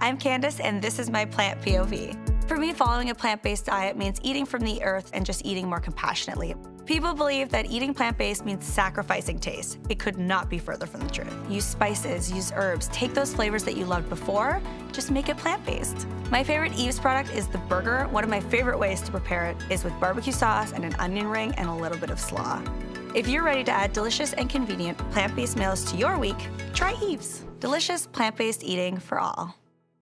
I'm Candice, and this is my plant POV. For me, following a plant based diet means eating from the earth and just eating more compassionately. People believe that eating plant based means sacrificing taste. It could not be further from the truth. Use spices, use herbs, take those flavors that you loved before, just make it plant based. My favorite Yves product is the burger. One of my favorite ways to prepare it is with barbecue sauce and an onion ring and a little bit of slaw. If you're ready to add delicious and convenient plant based meals to your week, try Yves. Delicious plant based eating for all.